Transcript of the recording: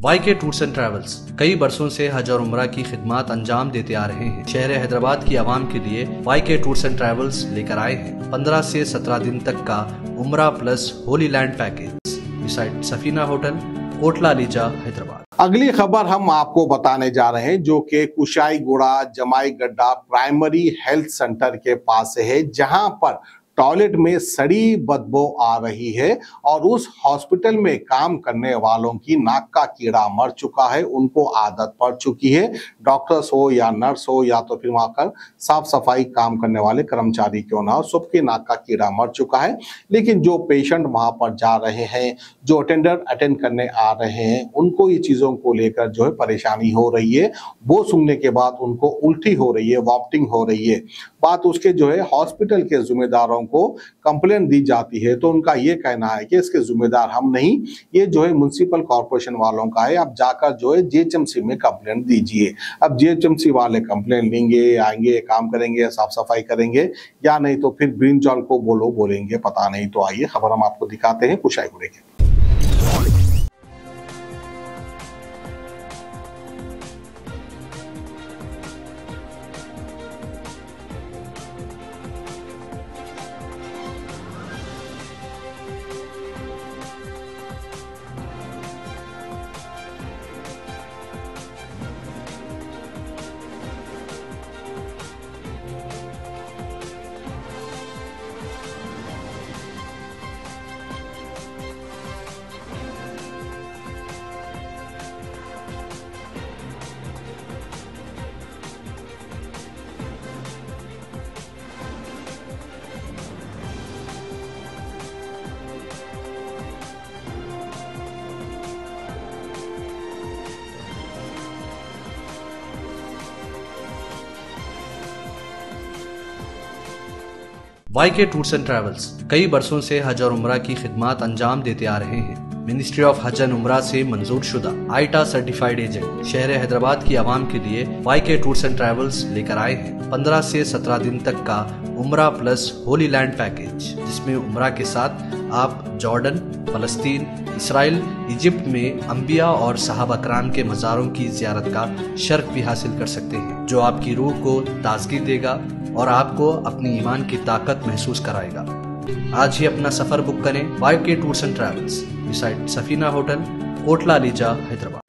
Y K tours and travels कई बरसों से हज और उम्र की खिदमत अंजाम देते आ रहे हैं। शहर हैदराबाद की आवाम के लिए Y K tours and travels लेकर आए हैं। 15 से 17 दिन तक का उम्र plus holy land package. Safina hotel, Kotla Lija, Hyderabad. अगली खबर हम आपको बताने जा रहे हैं, जो कि कुशाईगुड़ा जमाई गड्ढा प्राइमरी हेल्थ सेंटर के पास है, जहाँ पर टॉयलेट में सड़ी बदबू आ रही है और उस हॉस्पिटल में काम करने वालों की नाक का कीड़ा मर चुका है, उनको आदत पड़ चुकी है। डॉक्टर्स हो या नर्स हो या तो फिर वहाँ कर साफ़ सफ़ाई काम करने वाले कर्मचारी क्यों ना हो, सबके नाक का कीड़ा मर चुका है। लेकिन जो पेशेंट वहाँ पर जा रहे हैं, जो अटेंडर अटेंड करने आ रहे हैं, उनको ये चीज़ों को लेकर जो है परेशानी हो रही है। वो सुनने के बाद उनको उल्टी हो रही है, वॉमिटिंग हो रही है। बात उसके जो है हॉस्पिटल के जिम्मेदारों को कंप्लेन दी जाती है तो उनका ये कहना है कि इसके जिम्मेदार हम नहीं, ये जो है म्यूनसिपल कॉरपोरेशन वालों का है, आप जाकर जो है जीएचएमसी में कंप्लेन दीजिए। अब जीएचएमसी वाले कंप्लेन लेंगे, आएँगे, काम करेंगे साफ़ सफ़ाई करेंगे, या नहीं तो फिर ग्रीन जॉल को बोलो बोलेंगे, पता नहीं तो आइए, खबर हम आपको दिखाते हैं, कुछ की Y K tours and travels कई बरसों से हज और उम्र की खिदमत अंजाम देते आ रहे हैं। मिनिस्ट्री ऑफ़ हज एंड उम्र से मंजूर शुदा आईटा सर्टिफाइड एजेंट शहर हैदराबाद की आवाम के लिए Y K tours and travels लेकर आए हैं। 15 से 17 दिन तक का उम्र प्लस होली लैंड पैकेज जिसमें उम्र के साथ आप जॉर्डन, फलस्तीन, इसराइल इजिप्ट में अंबिया और साहब अकराम के मज़ारों की जियारत का शर्फ भी हासिल कर सकते हैं, जो आपकी रूह को ताजगी देगा और आपको अपनी ईमान की ताकत महसूस कराएगा। आज ही अपना सफ़र बुक करें Y K tours and travels beside Safina hotel Kotla Lija Hyderabad